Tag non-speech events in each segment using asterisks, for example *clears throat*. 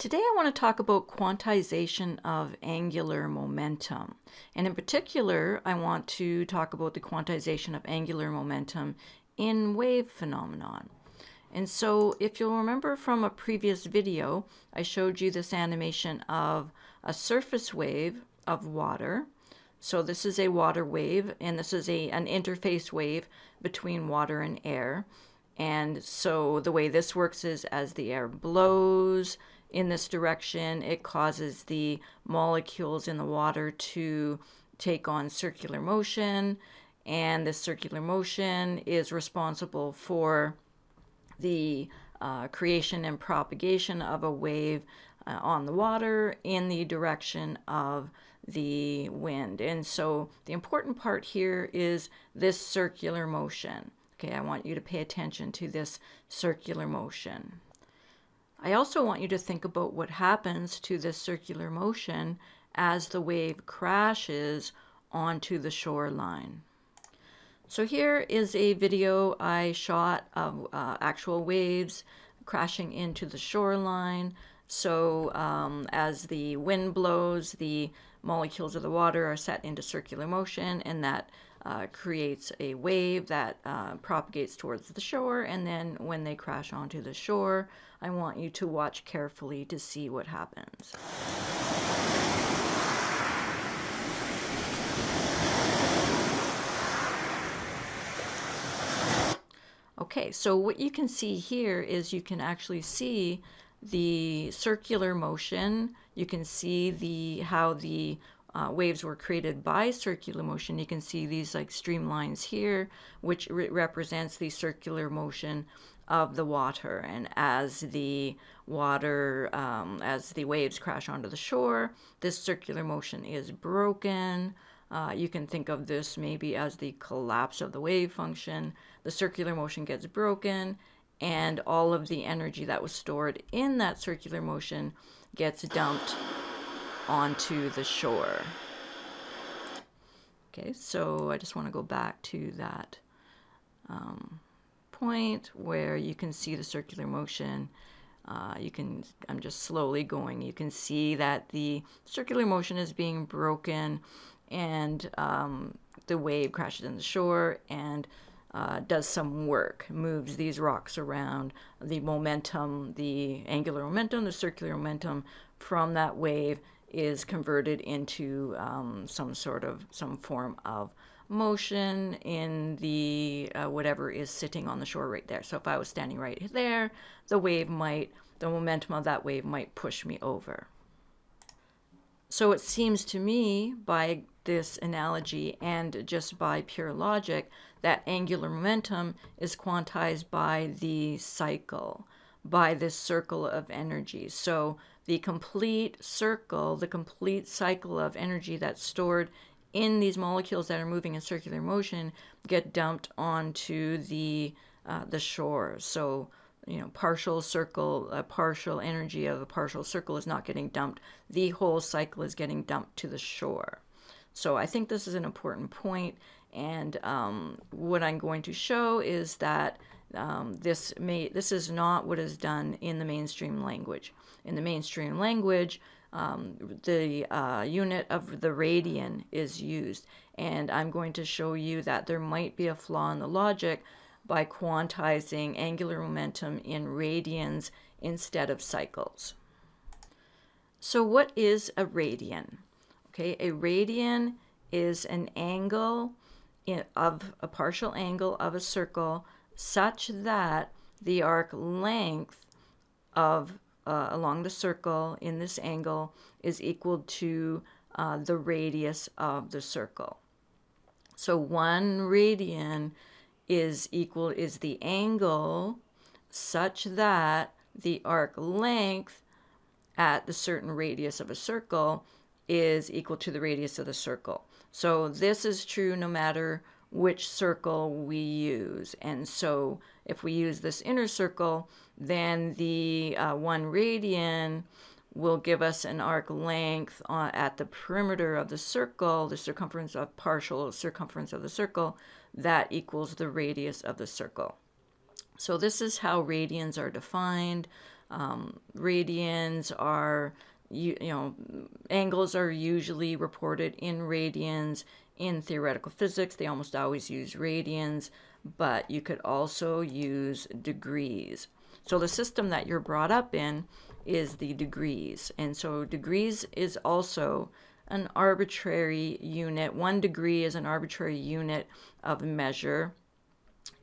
Today I want to talk about quantization of angular momentum. And in particular, I want to talk about the quantization of angular momentum in wave phenomenon. And so if you'll remember from a previous video, I showed you this animation of a surface wave of water. So this is a water wave, and this is a, an interface wave between water and air. And so the way this works is as the air blows, in this direction, it causes the molecules in the water to take on circular motion, and this circular motion is responsible for the uh, creation and propagation of a wave uh, on the water in the direction of the wind. And so the important part here is this circular motion. Okay, I want you to pay attention to this circular motion. I also want you to think about what happens to this circular motion as the wave crashes onto the shoreline. So here is a video I shot of uh, actual waves crashing into the shoreline. So um, as the wind blows, the molecules of the water are set into circular motion and that uh, creates a wave that uh, propagates towards the shore and then when they crash onto the shore I want you to watch carefully to see what happens. Okay, so what you can see here is you can actually see the circular motion. You can see the how the uh, waves were created by circular motion. You can see these like streamlines here, which re represents the circular motion of the water. And as the water, um, as the waves crash onto the shore, this circular motion is broken. Uh, you can think of this maybe as the collapse of the wave function. The circular motion gets broken, and all of the energy that was stored in that circular motion gets dumped onto the shore. Okay, so I just want to go back to that. Um, point where you can see the circular motion. Uh, you can, I'm just slowly going, you can see that the circular motion is being broken and um, the wave crashes in the shore and uh, does some work, moves these rocks around. The momentum, the angular momentum, the circular momentum from that wave is converted into um, some sort of, some form of motion in the uh, whatever is sitting on the shore right there. So if I was standing right there, the wave might, the momentum of that wave might push me over. So it seems to me by this analogy and just by pure logic that angular momentum is quantized by the cycle, by this circle of energy. So the complete circle, the complete cycle of energy that's stored in these molecules that are moving in circular motion get dumped onto the uh, the shore. So you know, partial circle, partial energy of a partial circle is not getting dumped. The whole cycle is getting dumped to the shore. So I think this is an important point. And um, what I'm going to show is that um, this may this is not what is done in the mainstream language. In the mainstream language, um, the uh, unit of the radian is used. And I'm going to show you that there might be a flaw in the logic by quantizing angular momentum in radians instead of cycles. So what is a radian? Okay, a radian is an angle in, of a partial angle of a circle such that the arc length of uh, along the circle in this angle is equal to uh, the radius of the circle. So one radian is equal is the angle such that the arc length at the certain radius of a circle is equal to the radius of the circle. So this is true no matter which circle we use. And so if we use this inner circle, then the uh, one radian will give us an arc length uh, at the perimeter of the circle, the circumference of partial circumference of the circle, that equals the radius of the circle. So this is how radians are defined. Um, radians are, you, you know, angles are usually reported in radians. In theoretical physics, they almost always use radians, but you could also use degrees. So the system that you're brought up in is the degrees. And so degrees is also an arbitrary unit. One degree is an arbitrary unit of measure.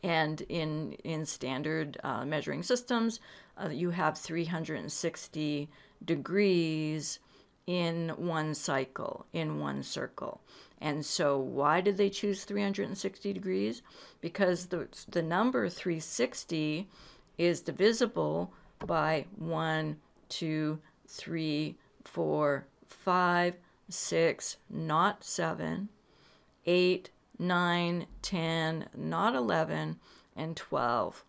And in, in standard uh, measuring systems, uh, you have 360 degrees in one cycle, in one circle. And so why did they choose 360 degrees? Because the, the number 360 is divisible by 1, 2, 3, 4, 5, 6, not 7, 8, 9, 10, not 11, and 12.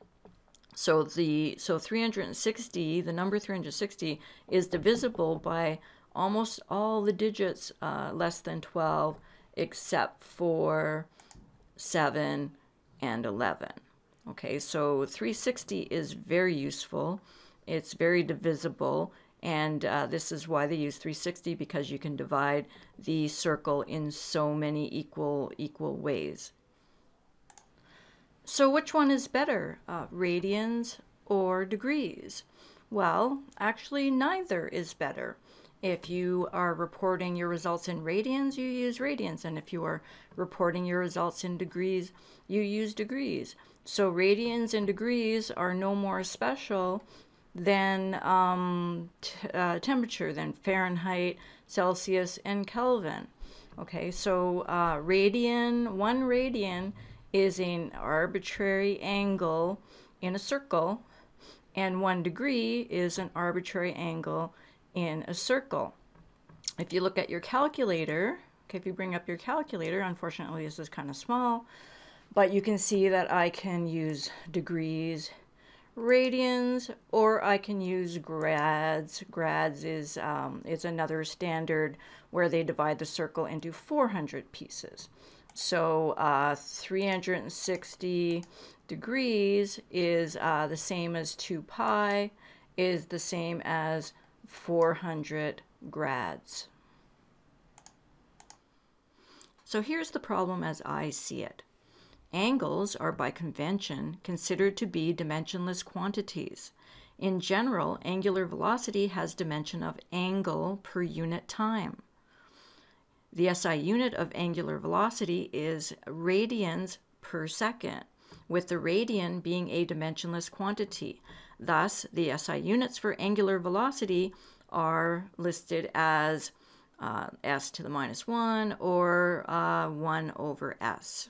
So the so 360, the number 360 is divisible by almost all the digits uh, less than 12 except for 7 and 11. Okay, so 360 is very useful. It's very divisible, and uh, this is why they use 360 because you can divide the circle in so many equal equal ways. So which one is better, uh, radians or degrees? Well, actually neither is better. If you are reporting your results in radians, you use radians. And if you are reporting your results in degrees, you use degrees. So radians and degrees are no more special than um, uh, temperature, than Fahrenheit, Celsius, and Kelvin. Okay, so uh, radian, one radian is an arbitrary angle in a circle, and one degree is an arbitrary angle in a circle. If you look at your calculator, okay, if you bring up your calculator, unfortunately this is kind of small, but you can see that I can use degrees, radians, or I can use grads. Grads is, um, is another standard where they divide the circle into 400 pieces. So uh, 360 degrees is uh, the same as 2 pi, is the same as 400 grads. So here's the problem as I see it. Angles are by convention considered to be dimensionless quantities. In general, angular velocity has dimension of angle per unit time. The SI unit of angular velocity is radians per second, with the radian being a dimensionless quantity. Thus, the SI units for angular velocity are listed as uh, s to the minus 1 or uh, 1 over s.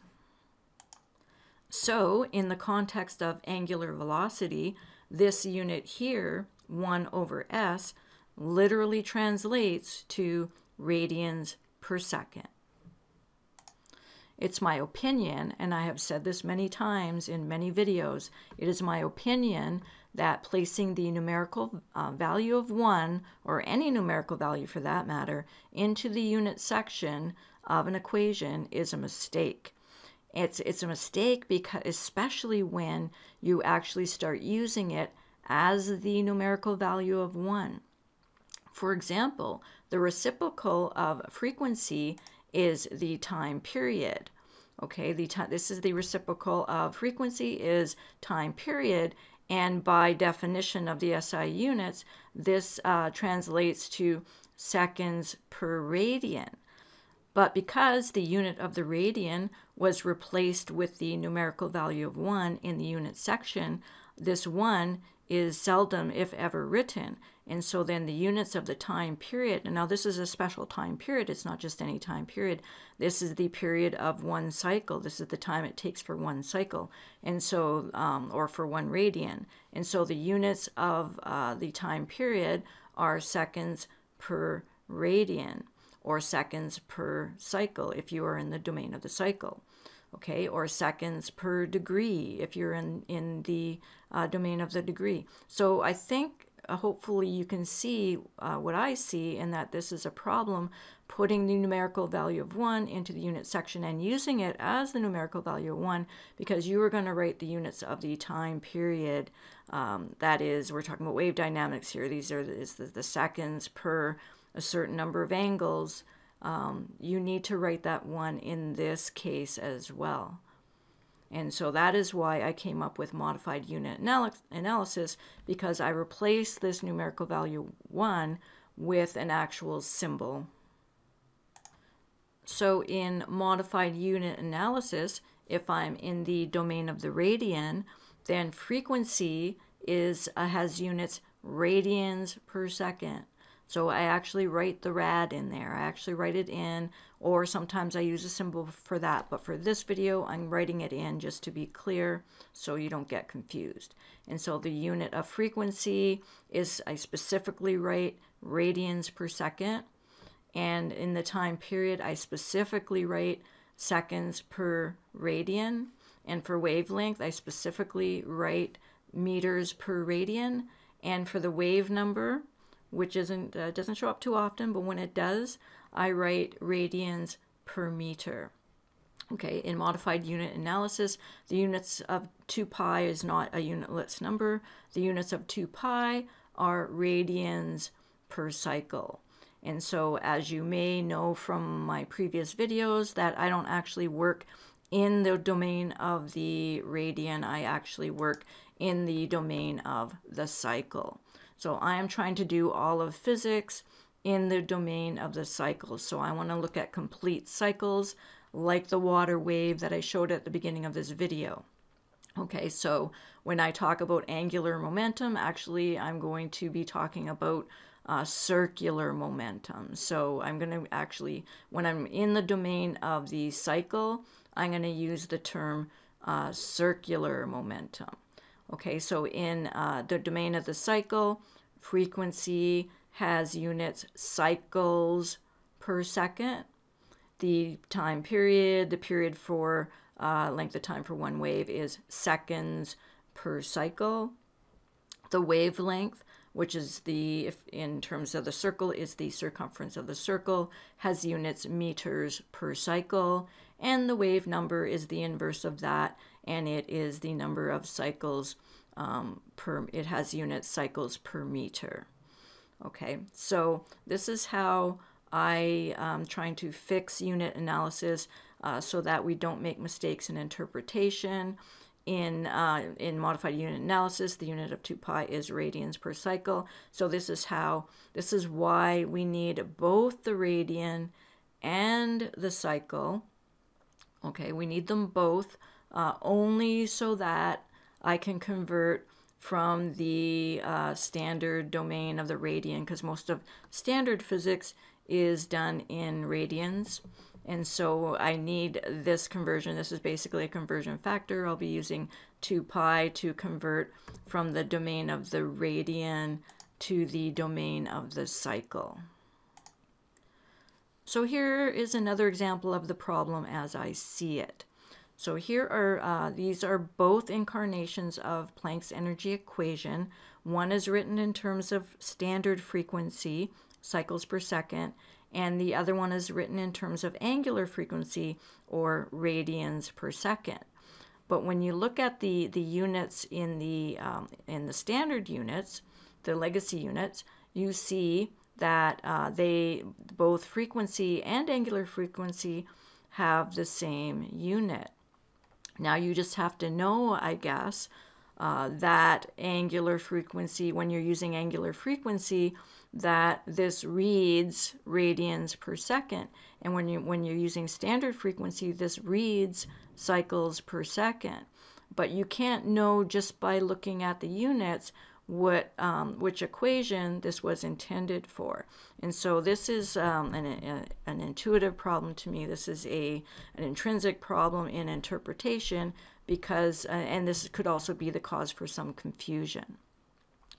So, in the context of angular velocity, this unit here, 1 over s, literally translates to radians per second. It's my opinion, and I have said this many times in many videos, it is my opinion that placing the numerical uh, value of 1, or any numerical value for that matter, into the unit section of an equation is a mistake. It's, it's a mistake because especially when you actually start using it as the numerical value of 1. For example, the reciprocal of frequency is the time period. Okay, the time, this is the reciprocal of frequency is time period, and by definition of the SI units, this uh, translates to seconds per radian. But because the unit of the radian was replaced with the numerical value of 1 in the unit section, this 1 is seldom, if ever, written. And so then the units of the time period, and now this is a special time period, it's not just any time period. This is the period of one cycle. This is the time it takes for one cycle, and so, um, or for one radian. And so the units of uh, the time period are seconds per radian, or seconds per cycle if you are in the domain of the cycle okay, or seconds per degree if you're in, in the uh, domain of the degree. So I think uh, hopefully you can see uh, what I see in that this is a problem putting the numerical value of 1 into the unit section and using it as the numerical value of 1 because you are going to write the units of the time period. Um, that is, we're talking about wave dynamics here. These are is the, the seconds per a certain number of angles. Um, you need to write that 1 in this case as well. And so that is why I came up with modified unit anal analysis because I replaced this numerical value 1 with an actual symbol. So in modified unit analysis, if I'm in the domain of the radian, then frequency is uh, has units radians per second. So I actually write the rad in there. I actually write it in, or sometimes I use a symbol for that. But for this video, I'm writing it in just to be clear so you don't get confused. And so the unit of frequency is, I specifically write radians per second. And in the time period, I specifically write seconds per radian. And for wavelength, I specifically write meters per radian. And for the wave number, which isn't uh, doesn't show up too often, but when it does, I write radians per meter. Okay, in modified unit analysis, the units of 2 pi is not a unitless number. The units of 2 pi are radians per cycle. And so as you may know from my previous videos that I don't actually work in the domain of the radian, I actually work in the domain of the cycle. So I am trying to do all of physics in the domain of the cycles. So I want to look at complete cycles like the water wave that I showed at the beginning of this video. Okay, so when I talk about angular momentum, actually I'm going to be talking about uh, circular momentum. So I'm going to actually, when I'm in the domain of the cycle, I'm going to use the term uh, circular momentum. Okay, so in uh, the domain of the cycle, frequency has units cycles per second. The time period, the period for uh, length of time for one wave is seconds per cycle. The wavelength, which is the, if in terms of the circle, is the circumference of the circle, has units meters per cycle. And the wave number is the inverse of that and it is the number of cycles um, per, it has unit cycles per meter. Okay, so this is how I am um, trying to fix unit analysis uh, so that we don't make mistakes in interpretation. In, uh, in modified unit analysis, the unit of 2 pi is radians per cycle. So this is how, this is why we need both the radian and the cycle. Okay, we need them both uh, only so that I can convert from the uh, standard domain of the radian because most of standard physics is done in radians. And so I need this conversion. This is basically a conversion factor. I'll be using 2 pi to convert from the domain of the radian to the domain of the cycle. So here is another example of the problem as I see it. So here are, uh, these are both incarnations of Planck's energy equation. One is written in terms of standard frequency, cycles per second, and the other one is written in terms of angular frequency or radians per second. But when you look at the, the units in the, um, in the standard units, the legacy units, you see that uh, they both frequency and angular frequency have the same unit. Now you just have to know, I guess, uh, that angular frequency, when you're using angular frequency, that this reads radians per second. And when, you, when you're using standard frequency, this reads cycles per second. But you can't know just by looking at the units what um, which equation this was intended for. And so this is um, an, a, an intuitive problem to me. This is a an intrinsic problem in interpretation because, uh, and this could also be the cause for some confusion.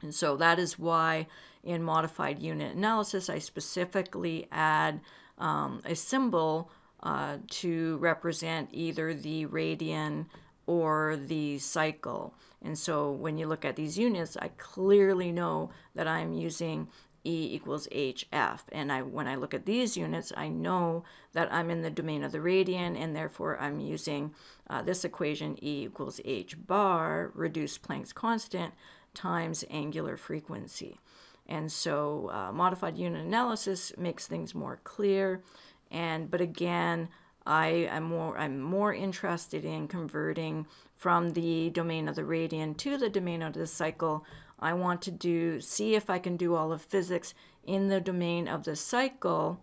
And so that is why in modified unit analysis, I specifically add um, a symbol uh, to represent either the radian or the cycle. And so when you look at these units, I clearly know that I'm using E equals HF. And I, when I look at these units, I know that I'm in the domain of the radian, and therefore I'm using uh, this equation, E equals H bar, reduced Planck's constant, times angular frequency. And so uh, modified unit analysis makes things more clear. And but again, I am more I'm more interested in converting from the domain of the radian to the domain of the cycle. I want to do see if I can do all of physics in the domain of the cycle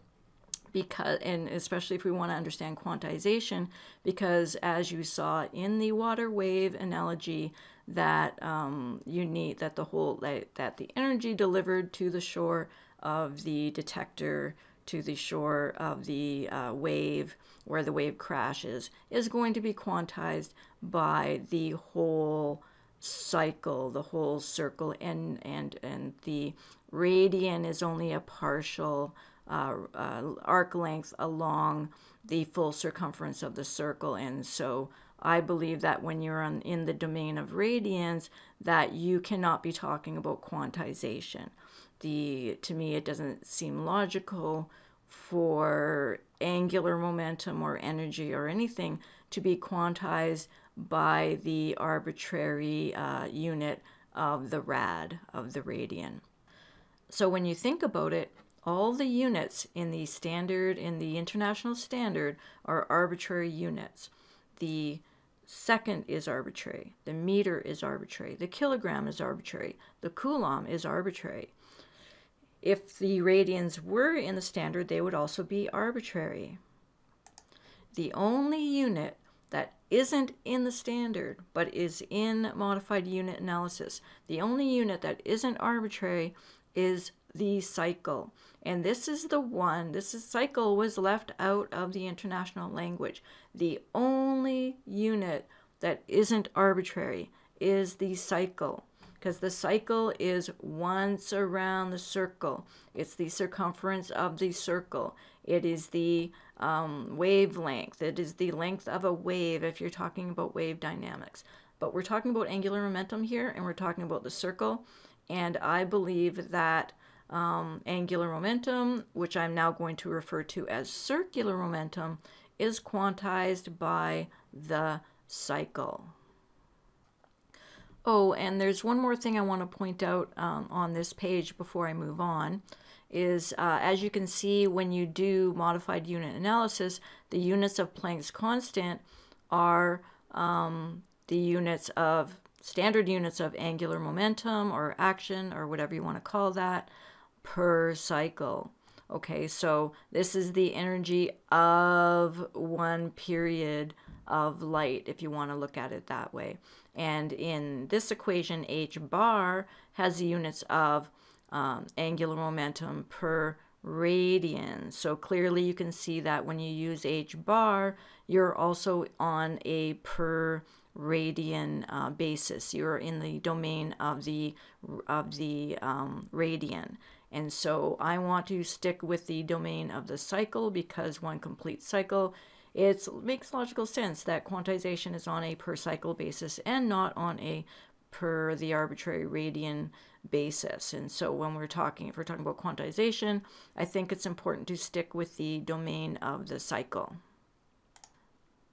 because and especially if we want to understand quantization because as you saw in the water wave analogy that um, you need that the whole that, that the energy delivered to the shore of the detector to the shore of the uh, wave where the wave crashes is going to be quantized by the whole cycle, the whole circle, and and and the radian is only a partial uh, uh, arc length along the full circumference of the circle, and so I believe that when you're on, in the domain of radians, that you cannot be talking about quantization. The to me, it doesn't seem logical for angular momentum or energy or anything to be quantized by the arbitrary uh, unit of the rad, of the radian. So when you think about it, all the units in the standard, in the international standard, are arbitrary units. The second is arbitrary, the meter is arbitrary, the kilogram is arbitrary, the coulomb is arbitrary. If the radians were in the standard, they would also be arbitrary. The only unit that isn't in the standard but is in modified unit analysis, the only unit that isn't arbitrary is the cycle. And this is the one, this is, cycle was left out of the international language. The only unit that isn't arbitrary is the cycle because the cycle is once around the circle. It's the circumference of the circle. It is the um, wavelength. It is the length of a wave if you're talking about wave dynamics. But we're talking about angular momentum here, and we're talking about the circle. And I believe that um, angular momentum, which I'm now going to refer to as circular momentum, is quantized by the cycle. Oh, and there's one more thing I want to point out um, on this page before I move on is uh, as you can see when you do modified unit analysis, the units of Planck's constant are um, the units of standard units of angular momentum or action or whatever you want to call that per cycle. Okay, so this is the energy of one period of light if you want to look at it that way. And in this equation, h bar has the units of um, angular momentum per radian. So clearly you can see that when you use h bar, you're also on a per radian uh, basis. You're in the domain of the of the um, radian. And so I want to stick with the domain of the cycle because one complete cycle it makes logical sense that quantization is on a per cycle basis and not on a per the arbitrary radian basis. And so when we're talking, if we're talking about quantization, I think it's important to stick with the domain of the cycle.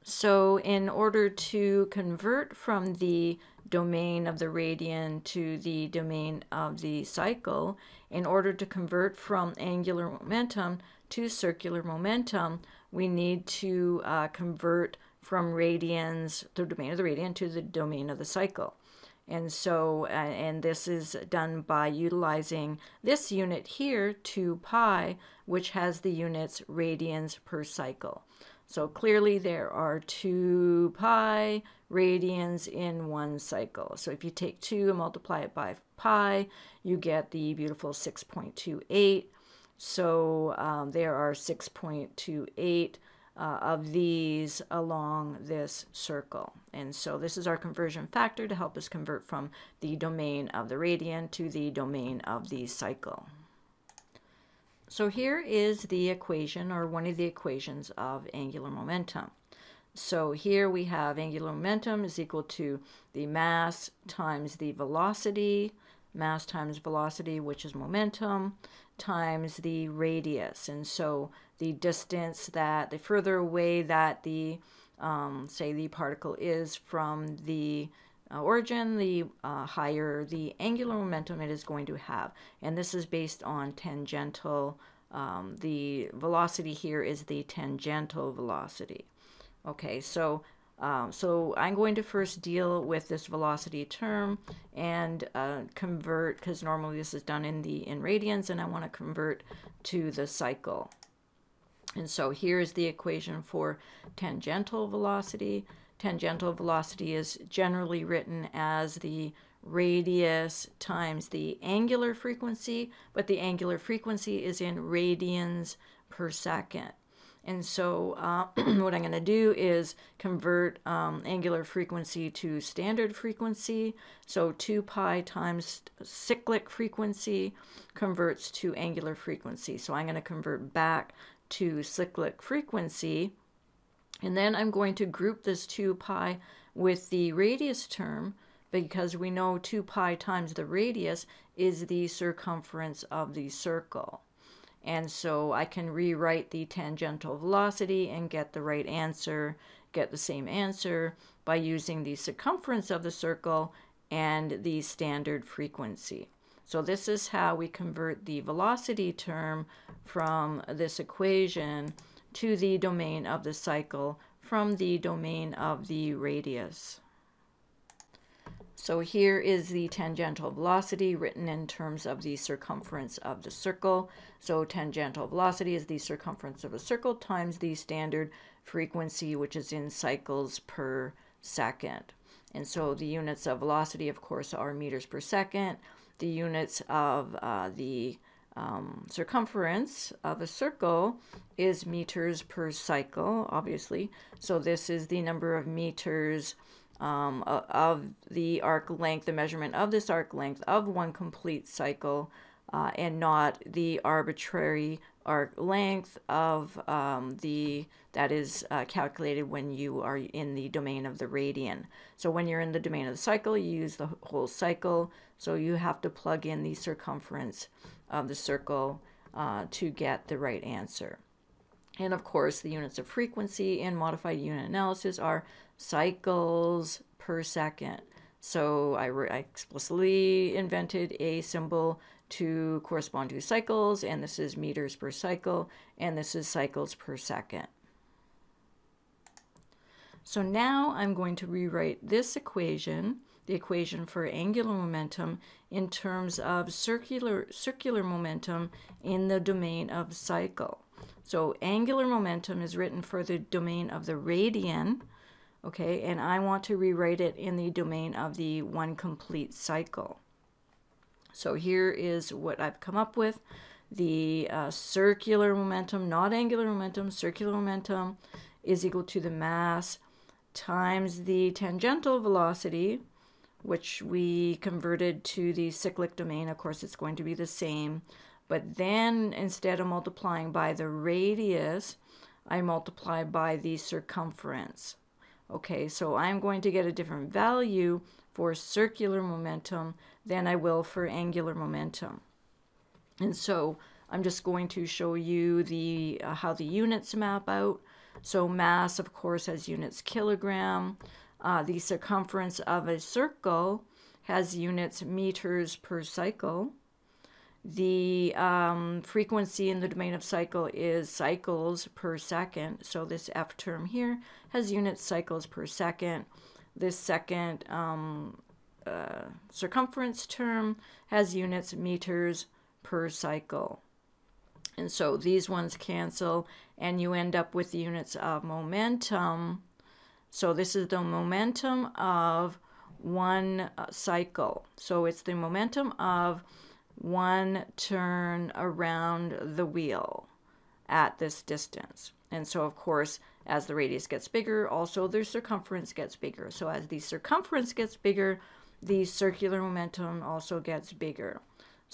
So in order to convert from the domain of the radian to the domain of the cycle, in order to convert from angular momentum to circular momentum, we need to uh, convert from radians, the domain of the radian, to the domain of the cycle. And so, uh, and this is done by utilizing this unit here, 2 pi, which has the units radians per cycle. So clearly there are 2 pi radians in one cycle. So if you take 2 and multiply it by pi, you get the beautiful 6.28 so um, there are 6.28 uh, of these along this circle. And so this is our conversion factor to help us convert from the domain of the radian to the domain of the cycle. So here is the equation or one of the equations of angular momentum. So here we have angular momentum is equal to the mass times the velocity, mass times velocity, which is momentum, times the radius. And so the distance that, the further away that the, um, say, the particle is from the uh, origin, the uh, higher the angular momentum it is going to have. And this is based on tangential, um, the velocity here is the tangential velocity. Okay, so um, so I'm going to first deal with this velocity term and uh, convert, because normally this is done in the in radians, and I want to convert to the cycle. And so here's the equation for tangential velocity. Tangential velocity is generally written as the radius times the angular frequency, but the angular frequency is in radians per second. And so uh, *clears throat* what I'm going to do is convert um, angular frequency to standard frequency. So 2 pi times cyclic frequency converts to angular frequency. So I'm going to convert back to cyclic frequency. And then I'm going to group this 2 pi with the radius term because we know 2 pi times the radius is the circumference of the circle. And so I can rewrite the tangential velocity and get the right answer, get the same answer by using the circumference of the circle and the standard frequency. So this is how we convert the velocity term from this equation to the domain of the cycle from the domain of the radius. So here is the tangential velocity written in terms of the circumference of the circle. So tangential velocity is the circumference of a circle times the standard frequency, which is in cycles per second. And so the units of velocity, of course, are meters per second. The units of uh, the um, circumference of a circle is meters per cycle, obviously. So this is the number of meters um, of the arc length, the measurement of this arc length of one complete cycle, uh, and not the arbitrary arc length of um, the that is uh, calculated when you are in the domain of the radian. So when you're in the domain of the cycle, you use the whole cycle. So you have to plug in the circumference of the circle uh, to get the right answer. And of course, the units of frequency in modified unit analysis are cycles per second. So I, I, explicitly invented a symbol to correspond to cycles, and this is meters per cycle, and this is cycles per second. So now I'm going to rewrite this equation, the equation for angular momentum, in terms of circular, circular momentum in the domain of cycle. So angular momentum is written for the domain of the radian, okay, and I want to rewrite it in the domain of the one complete cycle. So here is what I've come up with. The uh, circular momentum, not angular momentum, circular momentum is equal to the mass times the tangential velocity, which we converted to the cyclic domain. Of course, it's going to be the same. But then instead of multiplying by the radius, I multiply by the circumference. Okay, so I'm going to get a different value for circular momentum than I will for angular momentum. And so I'm just going to show you the uh, how the units map out. So mass, of course, has units kilogram. Uh, the circumference of a circle has units meters per cycle. The um, frequency in the domain of cycle is cycles per second. So this F term here has unit cycles per second. This second um, uh, circumference term has units meters per cycle. And so these ones cancel and you end up with units of momentum. So this is the momentum of one uh, cycle. So it's the momentum of one turn around the wheel at this distance. And so, of course, as the radius gets bigger, also the circumference gets bigger. So as the circumference gets bigger, the circular momentum also gets bigger.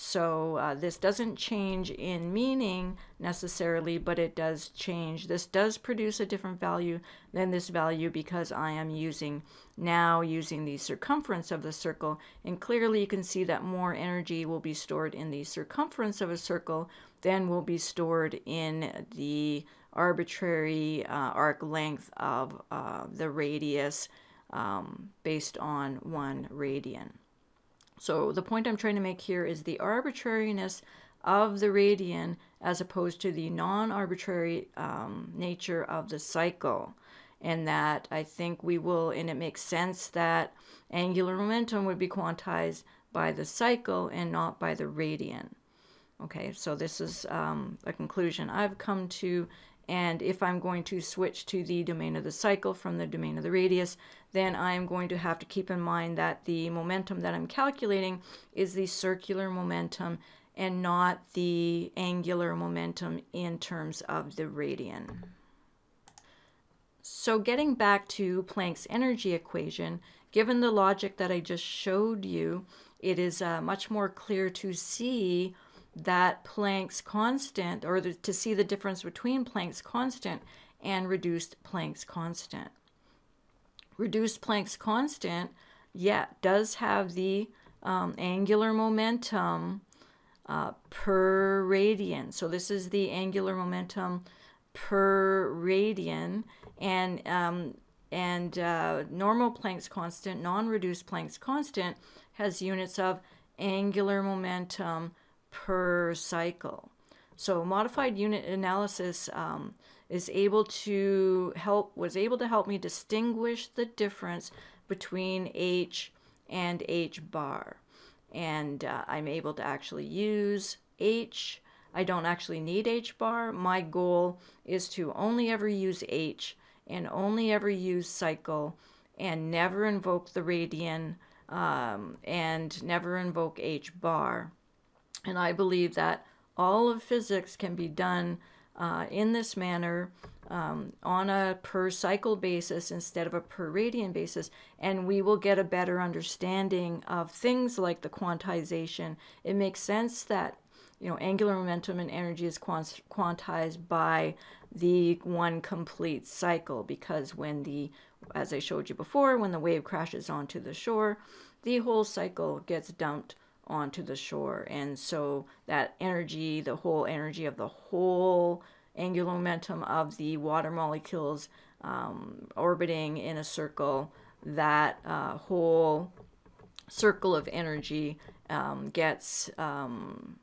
So uh, this doesn't change in meaning necessarily, but it does change. This does produce a different value than this value because I am using now using the circumference of the circle. And clearly you can see that more energy will be stored in the circumference of a circle than will be stored in the arbitrary uh, arc length of uh, the radius um, based on one radian. So the point I'm trying to make here is the arbitrariness of the radian as opposed to the non-arbitrary um, nature of the cycle. And that I think we will, and it makes sense that angular momentum would be quantized by the cycle and not by the radian. Okay, so this is um, a conclusion I've come to and if I'm going to switch to the domain of the cycle from the domain of the radius, then I'm going to have to keep in mind that the momentum that I'm calculating is the circular momentum and not the angular momentum in terms of the radian. So getting back to Planck's energy equation, given the logic that I just showed you, it is uh, much more clear to see that Planck's constant, or the, to see the difference between Planck's constant and reduced Planck's constant. Reduced Planck's constant, yeah, does have the um, angular momentum uh, per radian. So this is the angular momentum per radian, and um, and uh, normal Planck's constant, non-reduced Planck's constant, has units of angular momentum per cycle. So modified unit analysis um, is able to help was able to help me distinguish the difference between H and H bar. And uh, I'm able to actually use H. I don't actually need H bar. My goal is to only ever use H and only ever use cycle and never invoke the radian um, and never invoke H bar. And I believe that all of physics can be done uh, in this manner um, on a per cycle basis instead of a per radian basis, and we will get a better understanding of things like the quantization. It makes sense that you know angular momentum and energy is quantized by the one complete cycle because when the as I showed you before, when the wave crashes onto the shore, the whole cycle gets dumped onto the shore. And so that energy, the whole energy of the whole angular momentum of the water molecules um, orbiting in a circle, that uh, whole circle of energy um, gets, um,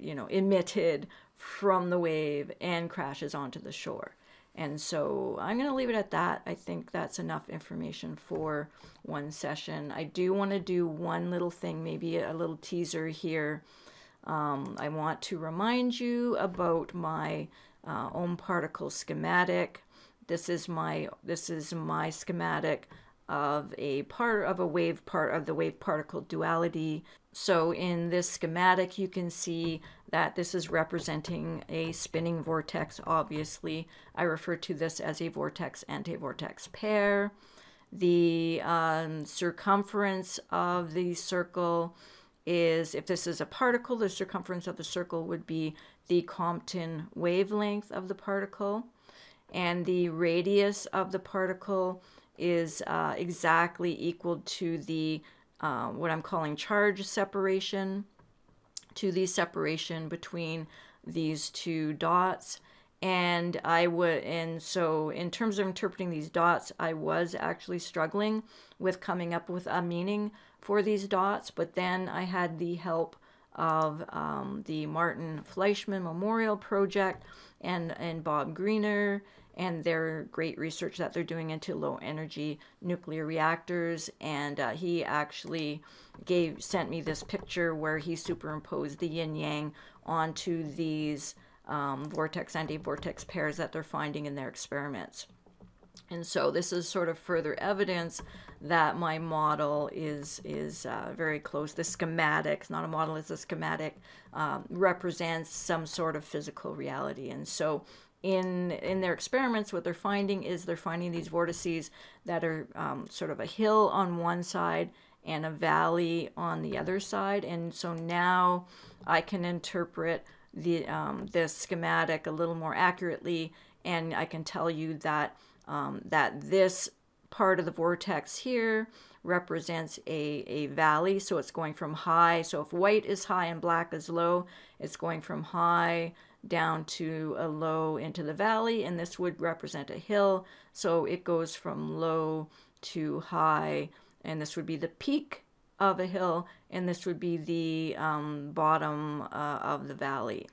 you know, emitted from the wave and crashes onto the shore. And so I'm going to leave it at that. I think that's enough information for one session. I do want to do one little thing, maybe a little teaser here. Um, I want to remind you about my uh, ohm particle schematic. This is my this is my schematic of a part of a wave part of the wave particle duality. So in this schematic, you can see that this is representing a spinning vortex, obviously. I refer to this as a vortex-antivortex pair. The um, circumference of the circle is, if this is a particle, the circumference of the circle would be the Compton wavelength of the particle. And the radius of the particle is uh, exactly equal to the, uh, what I'm calling charge separation. To the separation between these two dots. And I would and so in terms of interpreting these dots I was actually struggling with coming up with a meaning for these dots. But then I had the help of um, the Martin Fleischmann Memorial Project and and Bob Greenyer and their great research that they're doing into low energy nuclear reactors. And uh, he actually gave sent me this picture where he superimposed the yin yang onto these um, vortex anti-vortex pairs that they're finding in their experiments. And so this is sort of further evidence that my model is is uh, very close. The schematic, not a model, it's a schematic, um, represents some sort of physical reality. And so in in their experiments, what they're finding is they're finding these vortices that are um, sort of a hill on one side and a valley on the other side. And so now I can interpret the um, this schematic a little more accurately, and I can tell you that um, that this part of the vortex here represents a, a valley. So it's going from high. So if white is high and black is low, it's going from high down to a low into the valley. And this would represent a hill. So it goes from low to high. And this would be the peak of a hill. And this would be the um, bottom uh, of the valley.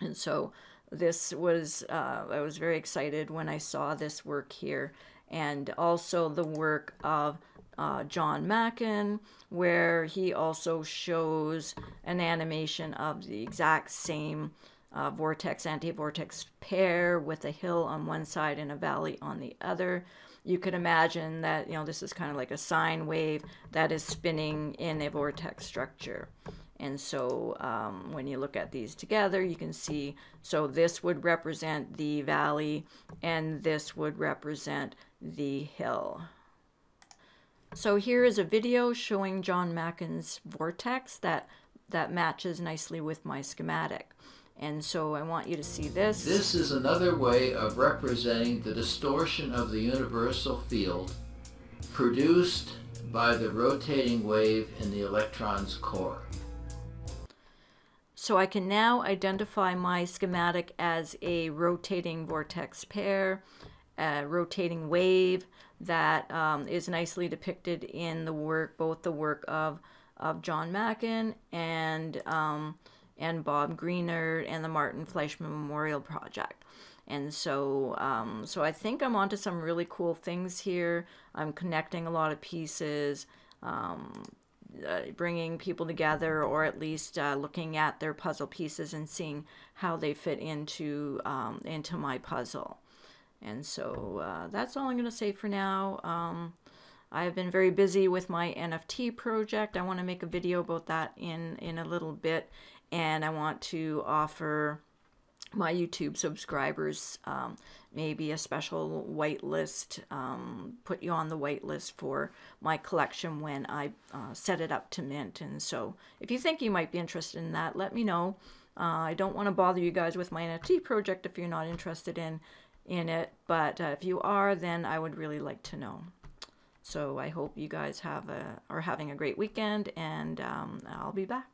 And so this was, uh, I was very excited when I saw this work here. And also the work of uh, John Macken, where he also shows an animation of the exact same uh, vortex anti-vortex pair with a hill on one side and a valley on the other. You could imagine that, you know, this is kind of like a sine wave that is spinning in a vortex structure. And so um, when you look at these together, you can see, so this would represent the valley and this would represent the hill. So here is a video showing John Macken's vortex that, that matches nicely with my schematic. And so I want you to see this. This is another way of representing the distortion of the universal field produced by the rotating wave in the electron's core. So I can now identify my schematic as a rotating vortex pair, a rotating wave, that um, is nicely depicted in the work, both the work of, of John Macken and, um, and Bob Greenyer and the Martin Fleischmann Memorial Project. And so, um, so I think I'm onto some really cool things here. I'm connecting a lot of pieces, um, uh, bringing people together, or at least uh, looking at their puzzle pieces and seeing how they fit into um, into my puzzle. And so uh, that's all I'm going to say for now. Um, I have been very busy with my NFT project. I want to make a video about that in, in a little bit. And I want to offer my YouTube subscribers um, maybe a special whitelist, um, put you on the whitelist for my collection when I uh, set it up to mint. And so if you think you might be interested in that, let me know. Uh, I don't want to bother you guys with my NFT project if you're not interested in in it. But uh, if you are, then I would really like to know. So I hope you guys have a, are having a great weekend, and um, I'll be back.